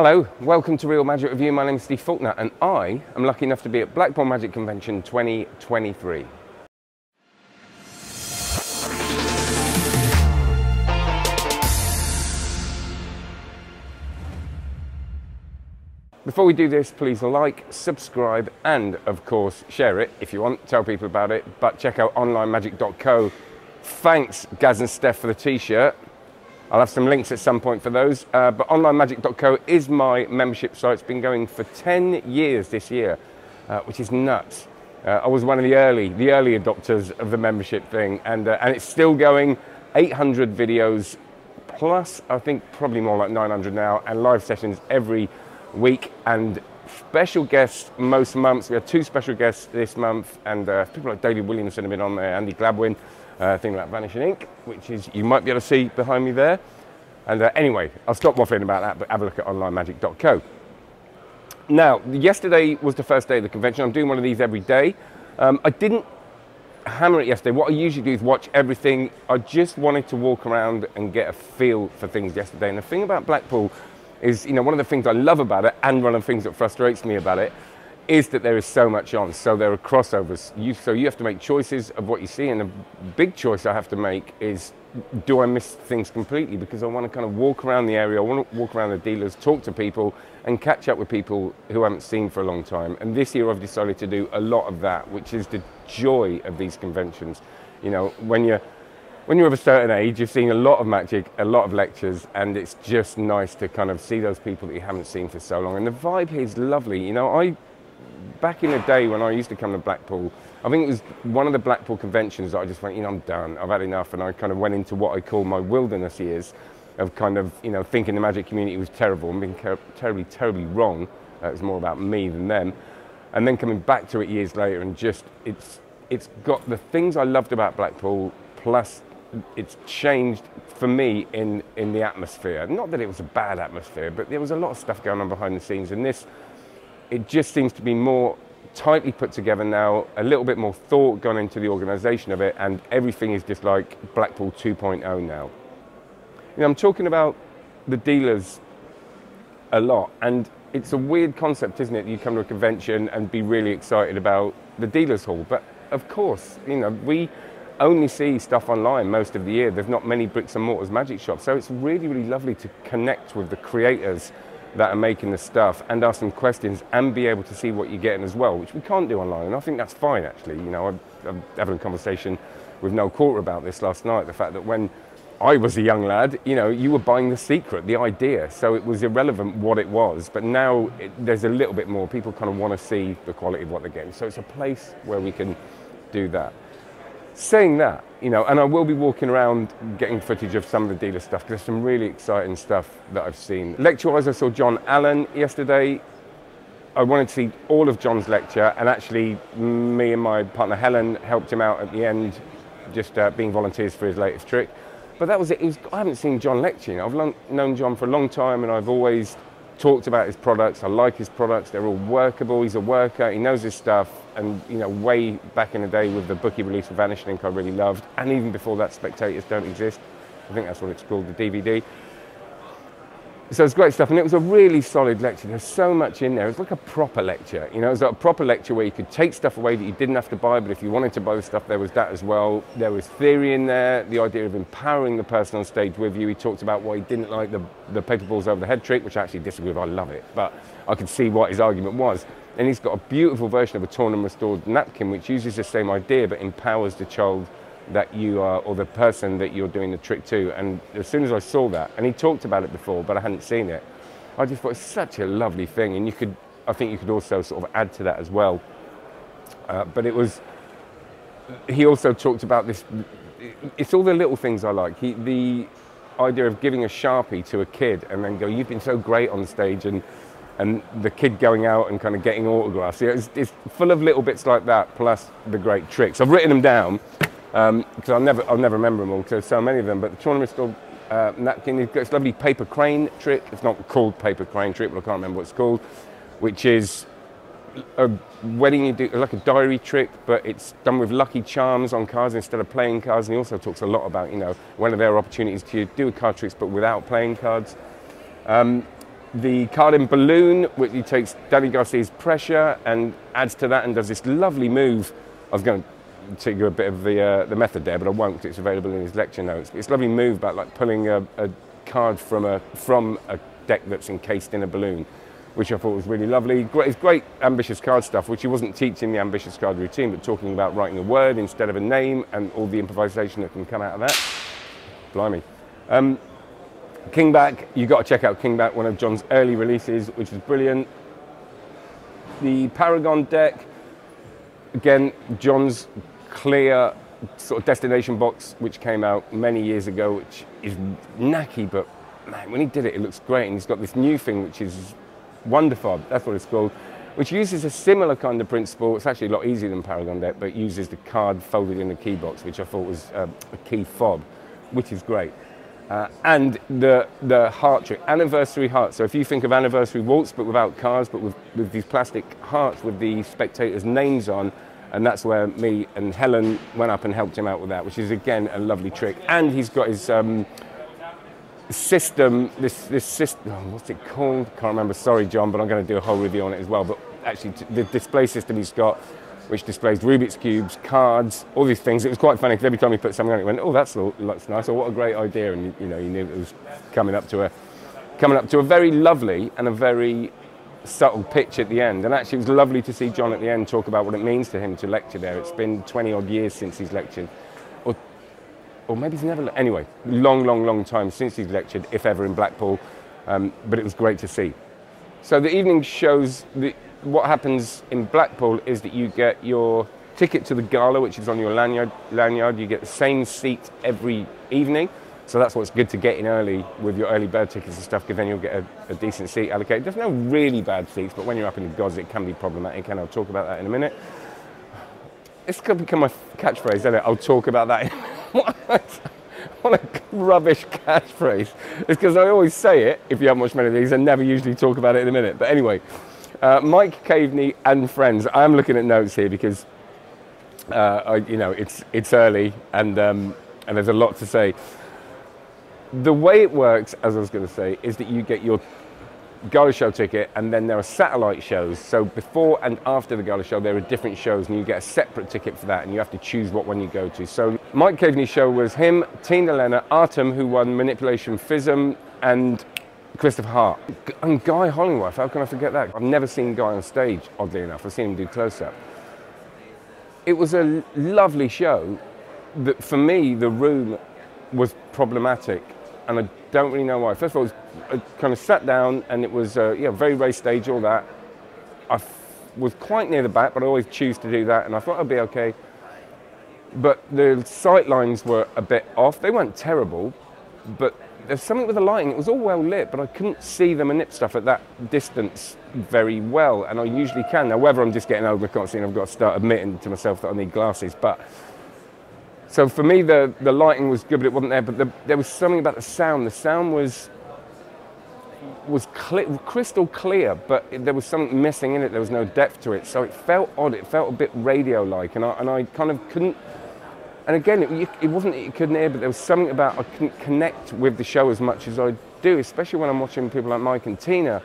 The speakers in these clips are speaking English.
Hello, welcome to Real Magic Review. My name is Steve Faulkner, and I am lucky enough to be at Blackpool Magic Convention 2023. Before we do this, please like, subscribe, and of course, share it if you want. Tell people about it. But check out onlinemagic.co. Thanks, Gaz and Steph, for the t shirt. I'll have some links at some point for those. Uh, but onlinemagic.co is my membership site. It's been going for 10 years this year, uh, which is nuts. Uh, I was one of the early, the early adopters of the membership thing, and, uh, and it's still going. 800 videos plus, I think probably more like 900 now, and live sessions every week, and special guests most months. We had two special guests this month, and uh, people like David Williamson have been on there, Andy Gladwin uh, thing like Vanishing Inc, which is you might be able to see behind me there. And uh, anyway, I'll stop waffling about that, but have a look at onlinemagic.co. Now, yesterday was the first day of the convention. I'm doing one of these every day. Um, I didn't hammer it yesterday. What I usually do is watch everything. I just wanted to walk around and get a feel for things yesterday. And the thing about Blackpool is, you know, one of the things I love about it and one of the things that frustrates me about it is that there is so much on. So there are crossovers. You, so you have to make choices of what you see. And a big choice I have to make is do I miss things completely? Because I want to kind of walk around the area, I want to walk around the dealers, talk to people, and catch up with people who I haven't seen for a long time. And this year I've decided to do a lot of that, which is the joy of these conventions. You know, when you're when you're of a certain age, you've seen a lot of magic, a lot of lectures, and it's just nice to kind of see those people that you haven't seen for so long. And the vibe here is lovely. You know, I back in the day when I used to come to Blackpool, I think it was one of the Blackpool conventions that I just went, you know, I'm done, I've had enough, and I kind of went into what I call my wilderness years of kind of, you know, thinking the magic community was terrible and being terribly, terribly wrong. Uh, it was more about me than them. And then coming back to it years later and just, it's, it's got the things I loved about Blackpool, plus it's changed for me in, in the atmosphere. Not that it was a bad atmosphere, but there was a lot of stuff going on behind the scenes. And this, it just seems to be more tightly put together now, a little bit more thought gone into the organisation of it, and everything is just like Blackpool 2.0 now. You know, I'm talking about the dealers a lot, and it's a weird concept, isn't it? You come to a convention and be really excited about the dealers hall, but of course, you know, we only see stuff online most of the year. There's not many bricks and mortars magic shops, so it's really, really lovely to connect with the creators that are making the stuff and ask them questions and be able to see what you're getting as well, which we can't do online. And I think that's fine, actually. You know, I'm, having a conversation with Noel Qualter about this last night, the fact that when I was a young lad, you know, you were buying the secret, the idea. So it was irrelevant what it was. But now it, there's a little bit more. People kind of want to see the quality of what they're getting. So it's a place where we can do that. Saying that, you know, and I will be walking around getting footage of some of the dealer stuff because there's some really exciting stuff that I've seen. Lecture-wise, I saw John Allen yesterday. I wanted to see all of John's lecture, and actually, me and my partner Helen helped him out at the end, just uh, being volunteers for his latest trick. But that was it. it was, I haven't seen John lecture. You know, I've long, known John for a long time, and I've always talked about his products. I like his products. They're all workable. He's a worker. He knows his stuff. And you know, way back in the day with the bookie release of Vanishing Inc, I really loved. And even before that, Spectators Don't Exist. I think that's what it's called, the DVD. So it's great stuff, and it was a really solid lecture. There's so much in there. It was like a proper lecture. You know, it was like a proper lecture where you could take stuff away that you didn't have to buy, but if you wanted to buy the stuff, there was that as well. There was theory in there, the idea of empowering the person on stage with you. He talked about why he didn't like the, the paper balls over the head trick, which I actually disagree with. I love it, but I could see what his argument was. And he's got a beautiful version of a torn and restored napkin, which uses the same idea but empowers the child that you are, or the person that you're doing the trick to. And as soon as I saw that, and he talked about it before, but I hadn't seen it, I just thought it's such a lovely thing. And you could, I think you could also sort of add to that as well. Uh, but it was, he also talked about this, it's all the little things I like. He, the idea of giving a Sharpie to a kid and then go, you've been so great on stage and, and the kid going out and kind of getting autographs. it's, it's full of little bits like that, plus the great tricks. I've written them down because um, I'll never, I'll never remember them all because there's so many of them. But the tournament still uh, napkin, it's got this lovely paper crane trick. It's not called paper crane trick, but I can't remember what it's called, which is a wedding you do like a diary trick, but it's done with lucky charms on cards instead of playing cards. And he also talks a lot about you know when there are opportunities to do card tricks but without playing cards. Um, the card in balloon, which he takes Danny Garcia's pressure and adds to that and does this lovely move. I was going to take you a bit of the, uh, the method there, but I won't because it's available in his lecture notes. It's a lovely move about like pulling a, a card from a, from a deck that's encased in a balloon, which I thought was really lovely. Great, it's great ambitious card stuff, which he wasn't teaching the ambitious card routine, but talking about writing a word instead of a name and all the improvisation that can come out of that. Blimey. Um, Kingback, you've got to check out Kingback, one of John's early releases, which is brilliant. The Paragon deck, again, John's clear sort of destination box, which came out many years ago, which is knacky, but man, when he did it, it looks great. And he's got this new thing, which is Wonderfob, that's what it's called, which uses a similar kind of principle. It's actually a lot easier than Paragon deck, but uses the card folded in the key box, which I thought was uh, a key fob, which is great. Uh, and the, the heart trick, anniversary heart. So if you think of anniversary waltz, but without cards, but with, with these plastic hearts with the spectators' names on, and that's where me and Helen went up and helped him out with that, which is again a lovely trick. And he's got his um, system, this, this system, oh, what's it called? Can't remember, sorry John, but I'm going to do a whole review on it as well. But actually, the display system he's got which displays Rubik's Cubes, cards, all these things. It was quite funny because every time he put something on it, he went, oh, that's, looks nice, or what a great idea. And, you know, you knew it was coming up to a, coming up to a very lovely and a very subtle pitch at the end. And actually, it was lovely to see John at the end talk about what it means to him to lecture there. It's been 20 odd years since he's lectured. Or, or maybe he's never, anyway, long, long, long time since he's lectured, if ever in Blackpool. Um, but it was great to see. So the evening shows the, what happens in Blackpool is that you get your ticket to the gala, which is on your lanyard. lanyard. You get the same seat every evening. So that's what's good to get in early with your early bird tickets and stuff, because then you'll get a, a, decent seat allocated. There's no really bad seats, but when you're up in the gods, it can be problematic, and I'll talk about that in a minute. It's going to become my catchphrase, isn't it? I'll talk about that. what a rubbish catchphrase. It's because I always say it, if you haven't watched many of these, and never usually talk about it in a minute. But anyway, uh, Mike Caveney and friends. I'm looking at notes here because uh, I, you know it's it's early and um, and there's a lot to say. The way it works, as I was going to say, is that you get your Gala show ticket and then there are satellite shows. So before and after the Gala show, there are different shows and you get a separate ticket for that and you have to choose what one you go to. So Mike Caveney's show was him, Tina Lenert, Artem, who won Manipulation FISM, and Christopher Hart. And Guy Hollingworth, how can I forget that? I've never seen Guy on stage, oddly enough. I've seen him do close up. It was a lovely show that for me, the room was problematic. And I don't really know why. First of all, I kind of sat down and it was, uh, yeah, very race stage, all that. I was quite near the back, but I always choose to do that. And I thought I'd be okay. But the sight lines were a bit off. They weren't terrible, but there's something with the lighting. It was all well lit, but I couldn't see the manip stuff at that distance very well, and I usually can. Now, whether I'm just getting older, I can't see, and I've got to start admitting to myself that I need glasses. But so for me, the the lighting was good, but it wasn't there. But the, there was something about the sound. The sound was was crystal clear, but there was something missing in it. There was no depth to it, so it felt odd. It felt a bit radio-like, and I and I kind of couldn't and again, it, it wasn't that you couldn't hear, but there was something about I couldn't connect with the show as much as I do, especially when I'm watching people like Mike and Tina,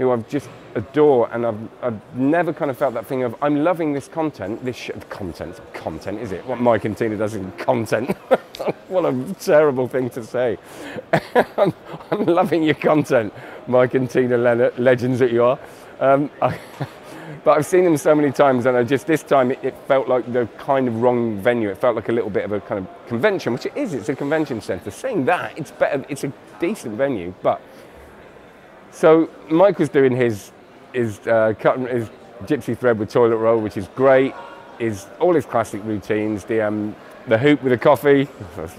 who I've just adore, and I've, I've never kind of felt that thing of I'm loving this content, this sh- content, content is it? What Mike and Tina does in content? what a terrible thing to say. I'm, I'm, loving your content, Mike and Tina Lenert, legends that you are. Um, I, but I've seen them so many times, and I just this time it, it, felt like the kind of wrong venue. It felt like a little bit of a kind of convention, which it is. It's a convention centre. Saying that, it's better. It's a decent venue, but so Mike was doing his his uh, cutting his gypsy thread with toilet roll, which is great. Is all his classic routines. The um, the hoop with a coffee.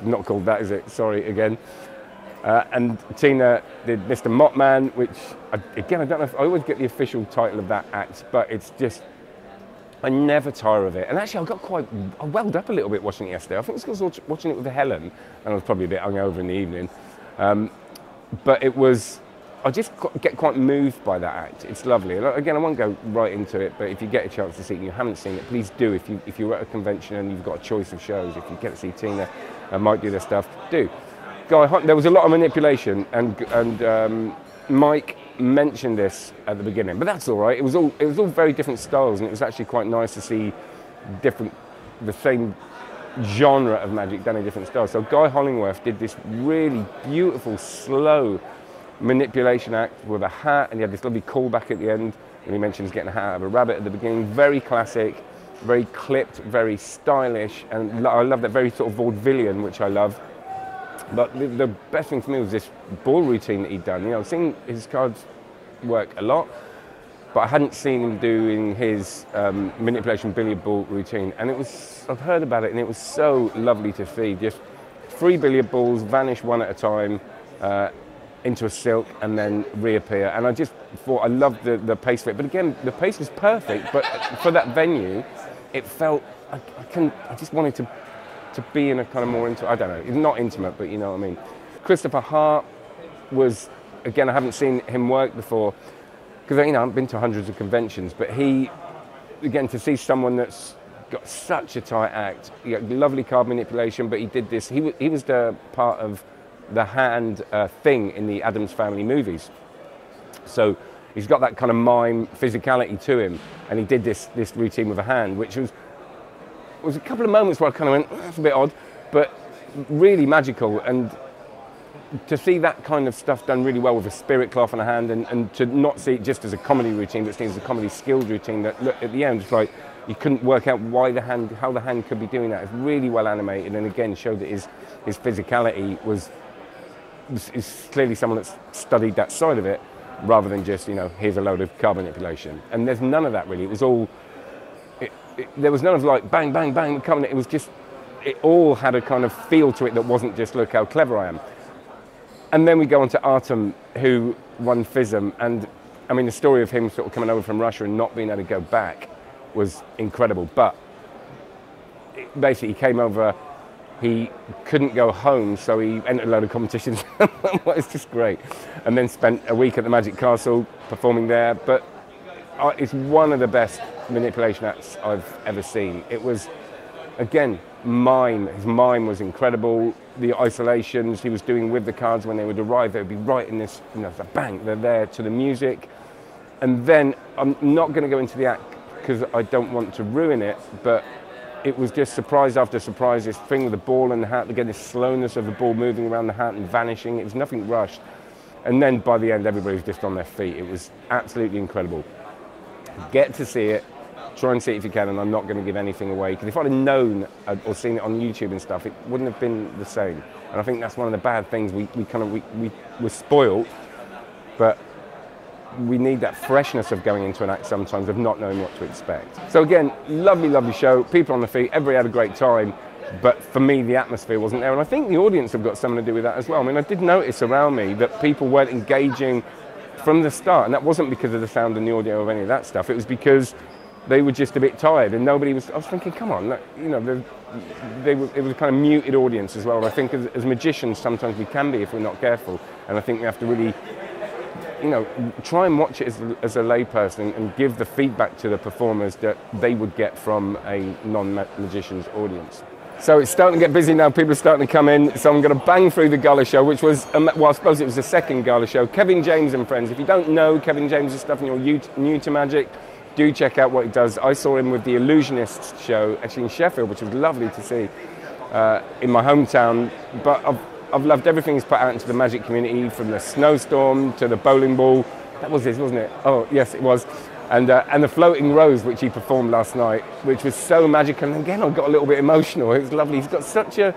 not called that, is it? Sorry again. Uh, and Tina did Mr. Mopman, which, again, I don't know if I always get the official title of that act, but it's just, I never tire of it. And actually, I got quite, I welled up a little bit watching it yesterday. I think it's because I was watching it with Helen, and I was probably a bit hungover in the evening. Um, but it was, I just get quite moved by that act. It's lovely. Again, I won't go right into it, but if you get a chance to see it and you haven't seen it, please do. If, you, if you're at a convention and you've got a choice of shows, if you get to see Tina and Mike do their stuff, do. Guy, there was a lot of manipulation, and and um, Mike mentioned this at the beginning, but that's all right. It was all it was all very different styles, and it was actually quite nice to see different, the same genre of magic done in different styles. So Guy Hollingworth did this really beautiful, slow manipulation act with a hat, and he had this lovely callback at the end when he mentions getting a hat out of a rabbit at the beginning. Very classic, very clipped, very stylish, and I love that very sort of vaudevillian, which I love. But the, the best thing for me was this ball routine that he'd done. You know, I've seen his cards work a lot, but I hadn't seen him doing his um, manipulation billiard ball routine. And it was, I've heard about it, and it was so lovely to see. Just three billiard balls vanish one at a time uh, into a silk and then reappear. And I just thought I loved the, the pace of it. But again, the pace was perfect, but for that venue, it felt, I, I, can, I just wanted to to be in a kind of more intimate, I don't know, not intimate, but you know what I mean. Christopher Hart was, again, I haven't seen him work before, because, you know, I've been to hundreds of conventions, but he, again, to see someone that's got such a tight act, lovely card manipulation, but he did this, he, he was the part of the hand uh, thing in the Addams Family movies. So he's got that kind of mime physicality to him, and he did this, this routine with a hand, which was was a couple of moments where I kind of went, that's a bit odd, but really magical. And to see that kind of stuff done really well with a spirit cloth in a hand and, and to not see it just as a comedy routine, but seen as a comedy skilled routine that look, at the end, it's like you couldn't work out why the hand, how the hand could be doing that. It's really well animated and again showed that his, his physicality was, is clearly someone that's studied that side of it rather than just, you know, here's a load of card manipulation. And there's none of that really. It was all it, there was none of like bang, bang, bang coming. It was just, it all had a kind of feel to it that wasn't just look how clever I am. And then we go on to Artem, who won FISM. And I mean, the story of him sort of coming over from Russia and not being able to go back was incredible. But basically, he came over, he couldn't go home, so he entered a load of competitions. it's just great. And then spent a week at the Magic Castle performing there. But uh, it's one of the best manipulation acts I've ever seen. It was, again, mime. His mime was incredible. The isolations he was doing with the cards when they would arrive, they would be right in this, you know, bang, they're there to the music. And then I'm not going to go into the act because I don't want to ruin it, but it was just surprise after surprise. This thing with the ball and the hat, again, this slowness of the ball moving around the hat and vanishing. It was nothing rushed. And then by the end, everybody was just on their feet. It was absolutely incredible. Get to see it try and see it if you can, and I'm not going to give anything away. Because if I'd have known uh, or seen it on YouTube and stuff, it wouldn't have been the same. And I think that's one of the bad things. We, we kind of, we, we were spoiled, but we need that freshness of going into an act sometimes, of not knowing what to expect. So again, lovely, lovely show. People on the feet, everybody had a great time. But for me, the atmosphere wasn't there. And I think the audience have got something to do with that as well. I mean, I did notice around me that people weren't engaging from the start. And that wasn't because of the sound and the audio of any of that stuff. It was because they were just a bit tired, and nobody was. I was thinking, come on, you know, they, they were, it was a kind of muted audience as well. And I think as, as, magicians, sometimes we can be if we're not careful, and I think we have to really, you know, try and watch it as, as a layperson and give the feedback to the performers that they would get from a non-magician's audience. So it's starting to get busy now. People are starting to come in. So I'm going to bang through the gala show, which was, um, well, I suppose it was the second gala show. Kevin James and friends. If you don't know Kevin James' stuff and you're new to magic, do check out what he does. I saw him with the Illusionists show actually in Sheffield, which was lovely to see uh, in my hometown. But I've, I've loved everything he's put out into the magic community, from the snowstorm to the bowling ball. That was his, wasn't it? Oh, yes, it was. And, uh, and the floating rose, which he performed last night, which was so magical. And again, I got a little bit emotional. It was lovely. He's got such a,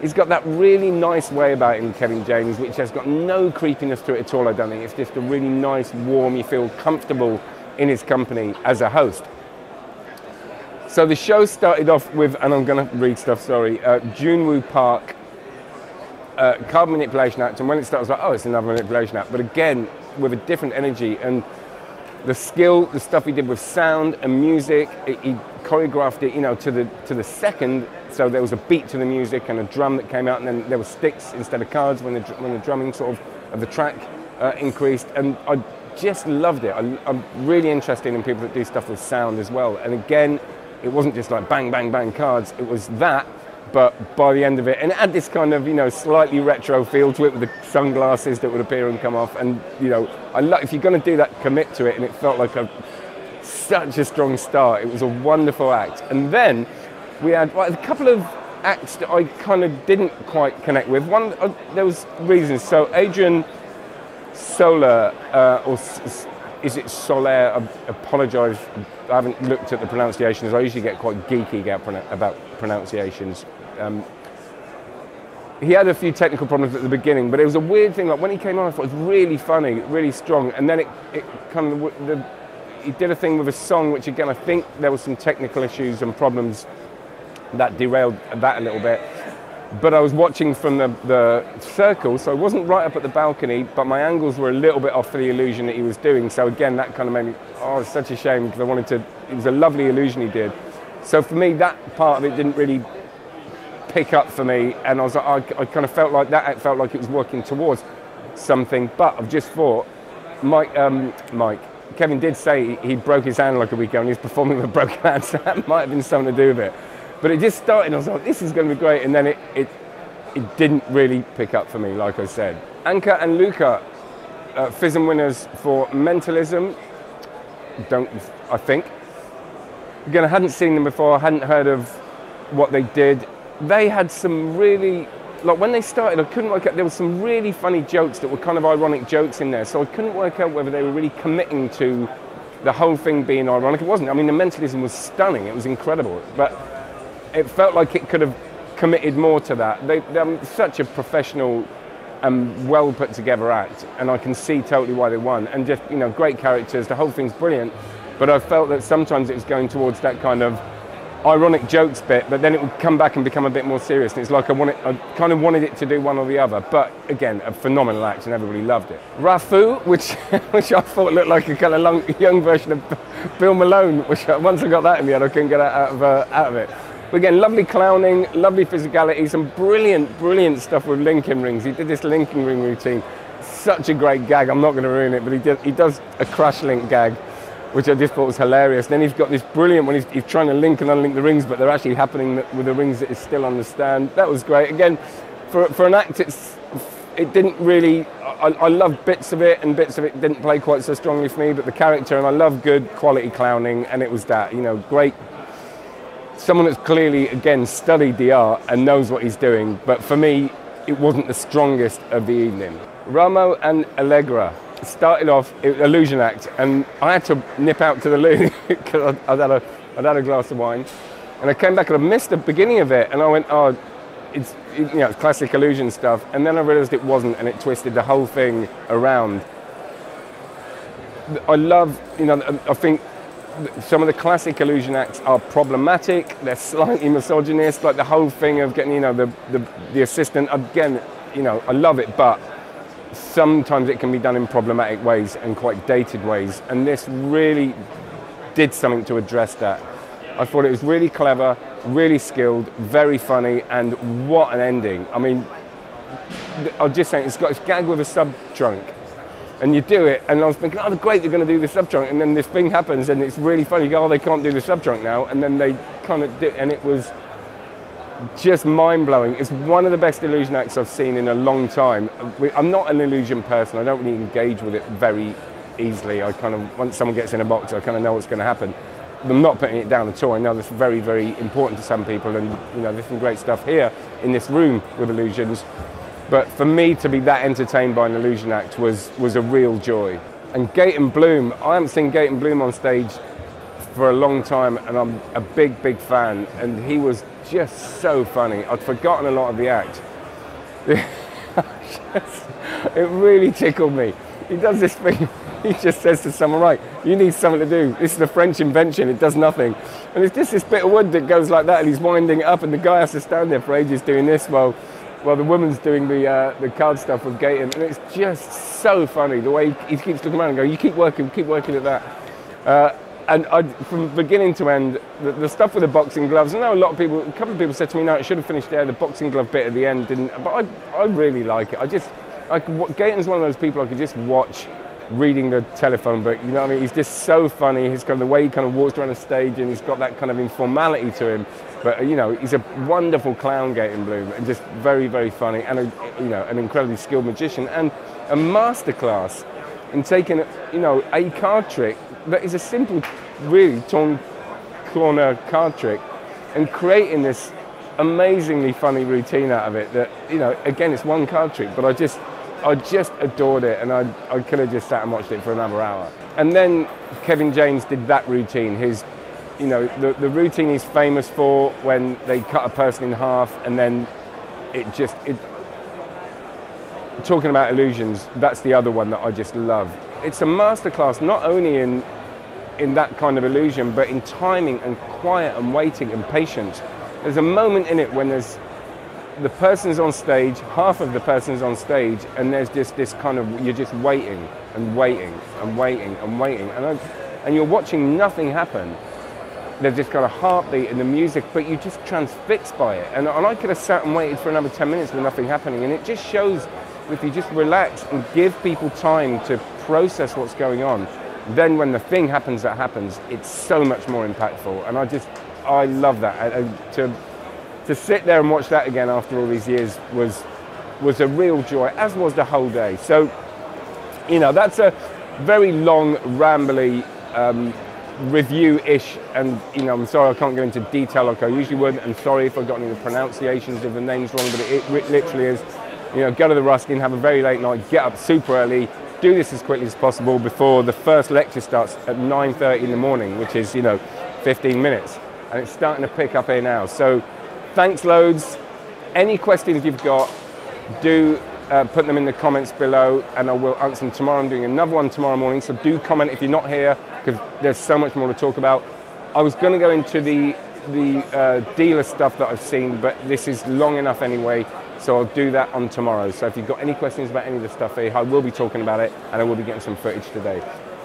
he's got that really nice way about him, Kevin James, which has got no creepiness to it at all. I don't think it's just a really nice, warm. You feel comfortable in his company as a host. So the show started off with, and I'm going to read stuff, sorry, uh, Junwoo Park uh, manipulation act. And when it starts, like, oh, it's another manipulation act. But again, with a different energy. And the skill, the stuff he did with sound and music, it, he choreographed it, you know, to the, to the second. So there was a beat to the music and a drum that came out, and then there were sticks instead of cards when the, when the drumming sort of of the track uh, increased. And I just loved it. I, am really interested in people that do stuff with sound as well. And again, it wasn't just like bang, bang, bang cards. It was that but by the end of it, and it had this kind of you know slightly retro feel to it with the sunglasses that would appear and come off, and you know, I lo- if you're going to do that, commit to it, and it felt like a such a strong start. It was a wonderful act, and then we had a couple of acts that I kind of didn't quite connect with. One, uh, there was reasons. So Adrian Solar, uh, or s- is it Soler? I apologise. I haven't looked at the pronunciations. I usually get quite geeky about, pronunciations. Um, he had a few technical problems at the beginning, but it was a weird thing. Like when he came on, I thought it was really funny, really strong, and then it, it kind of the, he did a thing with a song, which again I think there was some technical issues and problems that derailed that a little bit. But I was watching from the, the circle, so I wasn't right up at the balcony, but my angles were a little bit off for the illusion that he was doing. So again, that kind of made me, oh, it's such a shame because I wanted to, it was a lovely illusion he did. So for me, that part of it didn't really pick up for me, and I was like, I, I kind of felt like that felt like it was working towards something. But I've just thought, Mike, um, Mike, Kevin did say he broke his hand like a week ago, and he's performing with a broken hand, so that might have been something to do with it. But it just started, and I was like, this is going to be great, and then it, it, it didn't really pick up for me, like I said. Anka and Luca, uh, FISM winners for Mentalism, don't, I think. Again, I hadn't seen them before, I hadn't heard of what they did. They had some really, like when they started, I couldn't work out, there were some really funny jokes that were kind of ironic jokes in there, so I couldn't work out whether they were really committing to the whole thing being ironic. It wasn't. I mean, the mentalism was stunning, it was incredible. But it felt like it could have committed more to that. They, are such a professional and well put together act, and I can see totally why they won. And just, you know, great characters, the whole thing's brilliant. But I felt that sometimes it was going towards that kind of ironic jokes bit, but then it would come back and become a bit more serious. And it's like I wanted, I kind of wanted it to do one or the other. But again, a phenomenal act, and everybody loved it. Rafu, which which I thought looked like a kind of long, young version of Bill Malone, which once I got that in my head, I couldn't get out of uh, out of it. But again, lovely clowning, lovely physicality, some brilliant, brilliant stuff with linking rings. He did this linking ring routine. Such a great gag. I'm not going to ruin it, but he, did, he does a crash link gag which I just thought was hilarious. Then he's got this brilliant when he's, he's, trying to link and unlink the rings, but they're actually happening with the rings that is still on the stand. That was great. Again, for, for an act, it's, it didn't really. I, I love bits of it, and bits of it didn't play quite so strongly for me. But the character, and I love good quality clowning, and it was that. You know, great. Someone that's clearly again studied the art and knows what he's doing. But for me, it wasn't the strongest of the evening. Ramo and Allegra started off illusion act, and I had to nip out to the loo because I'd, had a I'd had a glass of wine, and I came back and I missed the beginning of it, and I went, oh, it's you know it's classic illusion stuff, and then I realised it wasn't, and it twisted the whole thing around. I love, you know, I think some of the classic illusion acts are problematic. They're slightly misogynist, like the whole thing of getting, you know, the, the, the assistant. Again, you know, I love it, but sometimes it can be done in problematic ways and quite dated ways. And this really did something to address that. I thought it was really clever, really skilled, very funny, and what an ending. I mean, I was just saying, it's got its gag with a sub trunk. And you do it, and I was thinking, oh, great, they're going to do the sub trunk. And then this thing happens, and it's really funny. You go, oh, they can't do the sub trunk now. And then they kind of and it was just mind blowing. It's one of the best illusion acts I've seen in a long time. I'm not an illusion person. I don't really engage with it very easily. I kind of once someone gets in a box, I kind of know what's going to happen. I'm not putting it down at all. I know this is very, very important to some people, and you know there's some great stuff here in this room with illusions. But for me to be that entertained by an illusion act was was a real joy. And Gaëtan Bloom, I haven't seen Gaëtan Bloom on stage for a long time, and I'm a big, big fan. And he was just so funny. I'd forgotten a lot of the act. it really tickled me. He does this thing. He just says to someone, "Right, you need something to do. This is a French invention. It does nothing." And it's just this bit of wood that goes like that, and he's winding it up, and the guy has to stand there for ages doing this while, while the woman's doing the uh, the card stuff with Gaëtan, and it's just so funny the way he, keeps looking around and going, "You keep working, keep working at that." Uh, and I, from beginning to end, the, the, stuff with the boxing gloves. I know a lot of people, a couple of people said to me, "No, it should have finished there." The boxing glove bit at the end didn't, but I, I really like it. I just, like, Gaëtan's one of those people I could just watch reading the telephone book. You know what I mean? He's just so funny. He's kind of the way he kind of walks around the stage and he's got that kind of informality to him. But you know, he's a wonderful clown, Gaëtan Bloom, and just very, very funny, and a, you know, an incredibly skilled magician, and a masterclass in taking, you know, a card trick that is a simple, really torn corner card trick, and creating this amazingly funny routine out of it. That you know, again, it's one card trick, but I just I just adored it, and I, I could have just sat and watched it for another hour. And then Kevin James did that routine, his, you know, the, the routine he's famous for when they cut a person in half and then it just, it, talking about illusions, that's the other one that I just love. It's a masterclass not only in, in that kind of illusion, but in timing and quiet and waiting and patience. There's a moment in it when there's the person's on stage, half of the person's on stage, and there's just this kind of, you're just waiting and waiting and waiting and waiting. And, I, and you're watching nothing happen. There's just got a heartbeat and the music, but you're just transfixed by it. And, and I could have sat and waited for another 10 minutes with nothing happening. And it just shows if you just relax and give people time to process what's going on, then when the thing happens that happens, it's so much more impactful. And I just, I love that. I, I, to to sit there and watch that again after all these years was was a real joy, as was the whole day. So, you know, that's a very long, rambly um, review-ish, and you know, I'm sorry I can't go into detail like I usually would, and sorry if I got any of the pronunciations of the names wrong, but it, it literally is, you know, go to the Ruskin, have a very late night, get up super early, do this as quickly as possible before the first lecture starts at 9.30 in the morning, which is, you know, 15 minutes, and it's starting to pick up here now. So Thanks loads. Any questions you've got, do uh, put them in the comments below and I will answer them tomorrow. I'm doing another one tomorrow morning, so do comment if you're not here because there's so much more to talk about. I was going to go into the, the uh, dealer stuff that I've seen, but this is long enough anyway, so I'll do that on tomorrow. So if you've got any questions about any of the stuff here, I will be talking about it and I will be getting some footage today.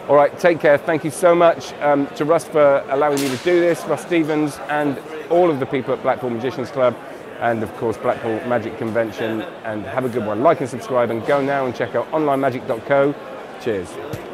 All right, take care. Thank you so much um, to Russ for allowing me to do this, Russ Stevens, and all of the people at Blackpool Magicians Club, and of course Blackpool Magic Convention. And have a good one. Like and subscribe, and go now and check out onlinemagic.co. Cheers.